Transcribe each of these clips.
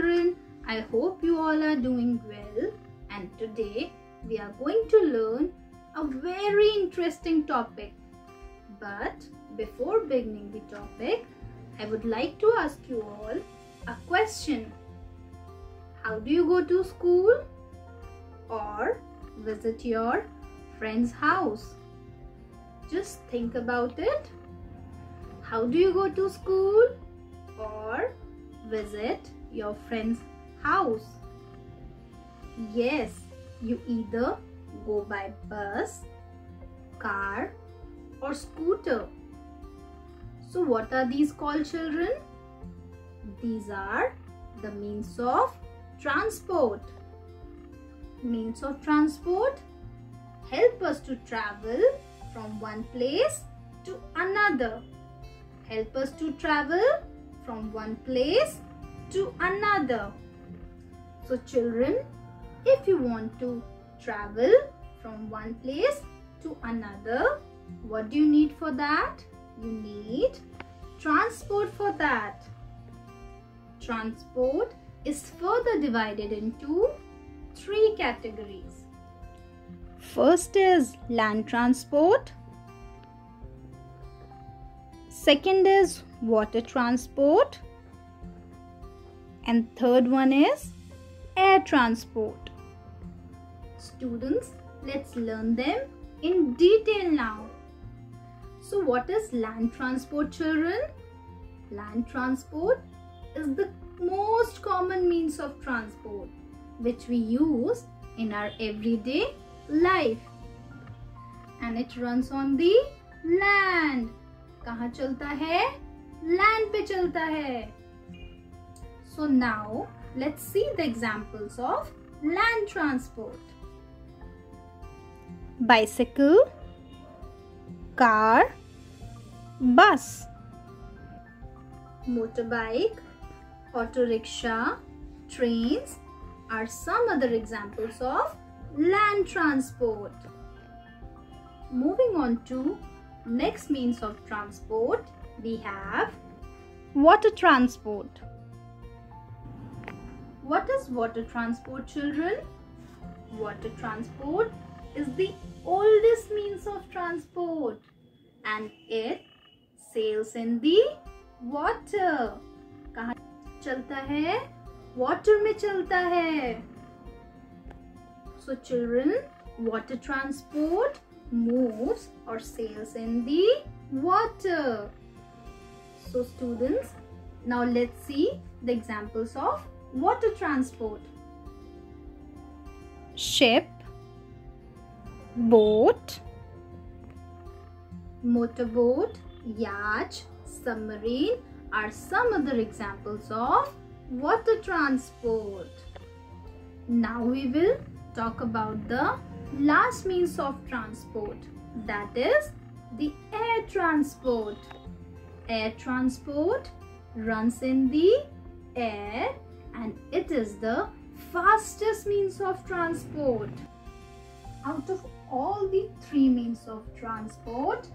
children. I hope you all are doing well. And today we are going to learn a very interesting topic. But before beginning the topic, I would like to ask you all a question. How do you go to school? Or visit your friend's house? Just think about it. How do you go to school? Or visit your friend's house? Yes, you either go by bus, car or scooter. So what are these called children? These are the means of transport. Means of transport help us to travel from one place to another. Help us to travel from one place to another. So children, if you want to travel from one place to another, what do you need for that? You need transport for that. Transport is further divided into three categories. First is land transport. Second is water transport And third one is air transport. Students, let's learn them in detail now. So what is land transport children? Land transport is the most common means of transport which we use in our everyday life and it runs on the land कहाँ चलता है land पे चलता है so now let's see the examples of land transport bicycle car bus motorbike auto rickshaw trains are some other examples of land transport. Moving on to next means of transport, we have water transport. What is water transport children? Water transport is the oldest means of transport and it sails in the water. कहाँ चलता है water में चलता है so children water transport moves or sails in the water so students now let's see the examples of water transport ship boat motorboat yacht submarine are some other examples of water transport. Now we will talk about the last means of transport that is the air transport. Air transport runs in the air and it is the fastest means of transport. Out of all the three means of transport,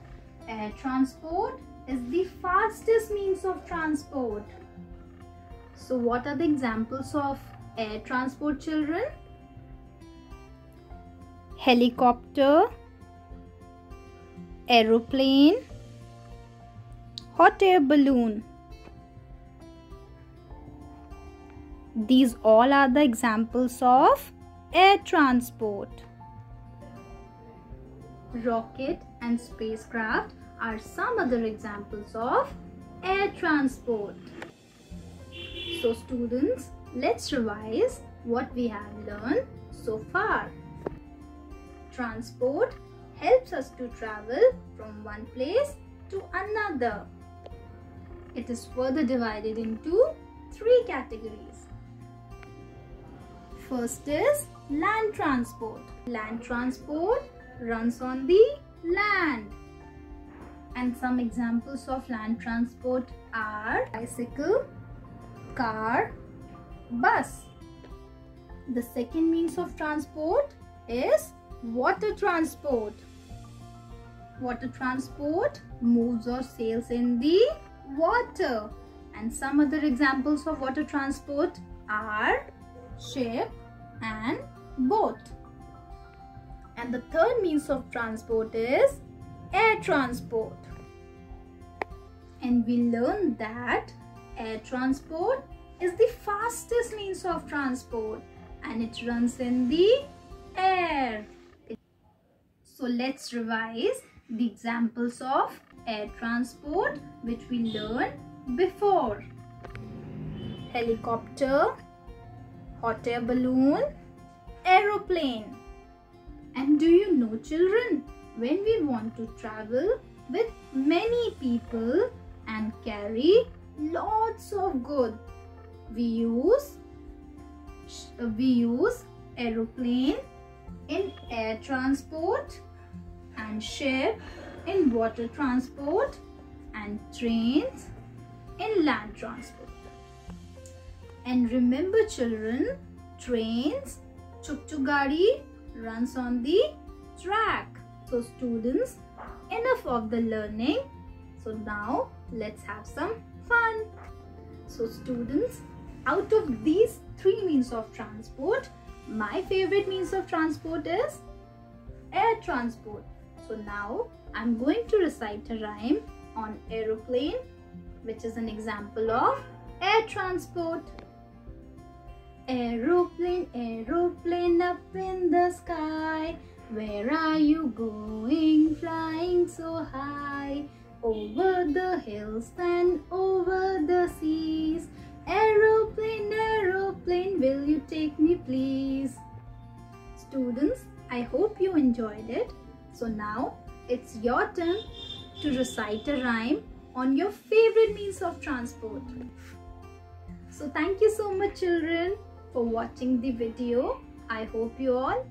air transport is the fastest means of transport. So what are the examples of air transport children? Helicopter, aeroplane, hot air balloon. These all are the examples of air transport. Rocket and spacecraft are some other examples of air transport. So students, let's revise what we have learned so far. Transport helps us to travel from one place to another. It is further divided into three categories. First is land transport. Land transport runs on the land. And some examples of land transport are bicycle, car, bus. The second means of transport is water transport. Water transport moves or sails in the water. And some other examples of water transport are ship and boat. And the third means of transport is air transport. And we learned that air transport is the fastest means of transport and it runs in the air. So let's revise the examples of air transport which we learned before. Helicopter, hot air balloon, aeroplane. And do you know children, when we want to travel with many people and carry lots of goods, we use we use aeroplane in air transport and ship in water transport and trains in land transport. And remember children, trains, gadi runs on the track. So students, enough of the learning. So now let's have some fun. So students, out of these three means of transport, my favorite means of transport is air transport. So now I'm going to recite a rhyme on aeroplane which is an example of air transport. Aeroplane, aeroplane up in the sky. Where are you going flying so high? Over the hills and over the seas. Aeroplane, aeroplane, will you take me please? Students, I hope you enjoyed it. So now it's your turn to recite a rhyme on your favorite means of transport. So thank you so much children for watching the video. I hope you all